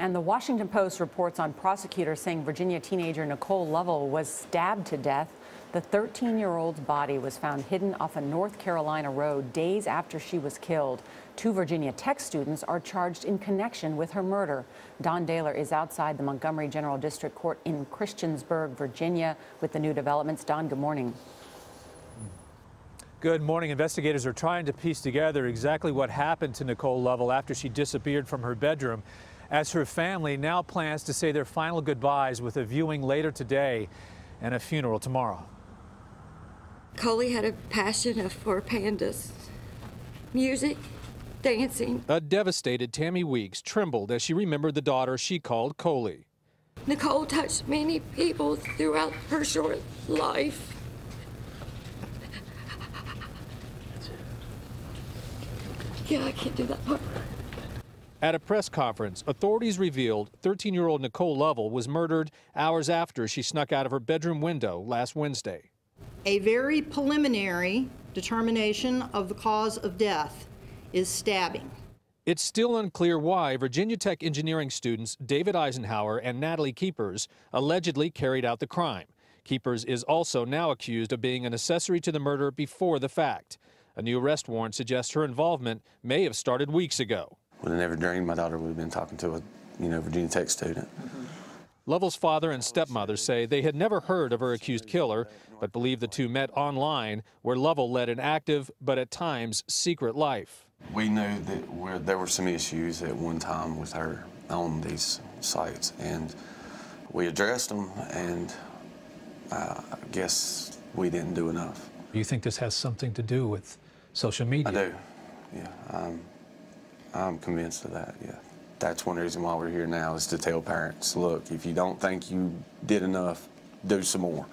And the Washington Post reports on prosecutors saying Virginia teenager Nicole Lovell was stabbed to death. The 13 year old's body was found hidden off a North Carolina road days after she was killed. Two Virginia Tech students are charged in connection with her murder. Don Dahler is outside the Montgomery General District Court in Christiansburg, Virginia, with the new developments. Don, good morning. Good morning. Investigators are trying to piece together exactly what happened to Nicole Lovell after she disappeared from her bedroom as her family now plans to say their final goodbyes with a viewing later today and a funeral tomorrow. Coley had a passion for pandas, music, dancing. A devastated Tammy Weeks trembled as she remembered the daughter she called Coley. Nicole touched many people throughout her short life. Yeah, I can't do that part. At a press conference, authorities revealed 13 year old Nicole Lovell was murdered hours after she snuck out of her bedroom window last Wednesday. A very preliminary determination of the cause of death is stabbing. It's still unclear why Virginia Tech engineering students David Eisenberg and Natalie Keepers allegedly carried out the crime. Keepers is also now accused of being an accessory to the murder before the fact. A new arrest warrant suggests her involvement may have started weeks ago. Would have never dreamed my daughter would have been talking to a, you know, Virginia Tech student. Lovell's father and stepmother say they had never heard of her accused killer, but believe the two met online, where Lovell led an active but at times secret life. We knew that there were some issues at one time with her on these sites, and we addressed them, and uh, I guess we didn't do enough. You think this has something to do with social media? I do, yeah. Um, I'm convinced of that, yeah. That's one reason why we're here now is to tell parents, look, if you don't think you did enough, do some more.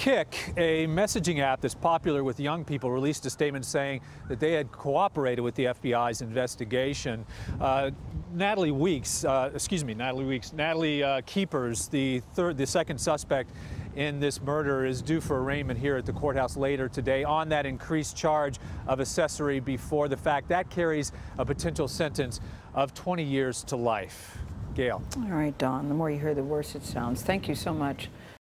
Kik, a messaging app that's popular with young people, released a statement saying that they had cooperated with the FBI's investigation. Uh, Natalie Weeks, uh, excuse me, Natalie Weeks, Natalie uh, Keepers, the third, the second suspect in this murder, is due for arraignment here at the courthouse later today on that increased charge of accessory before the fact. That carries a potential sentence of 20 years to life. Gail. All right, Don. The more you hear, the worse it sounds. Thank you so much.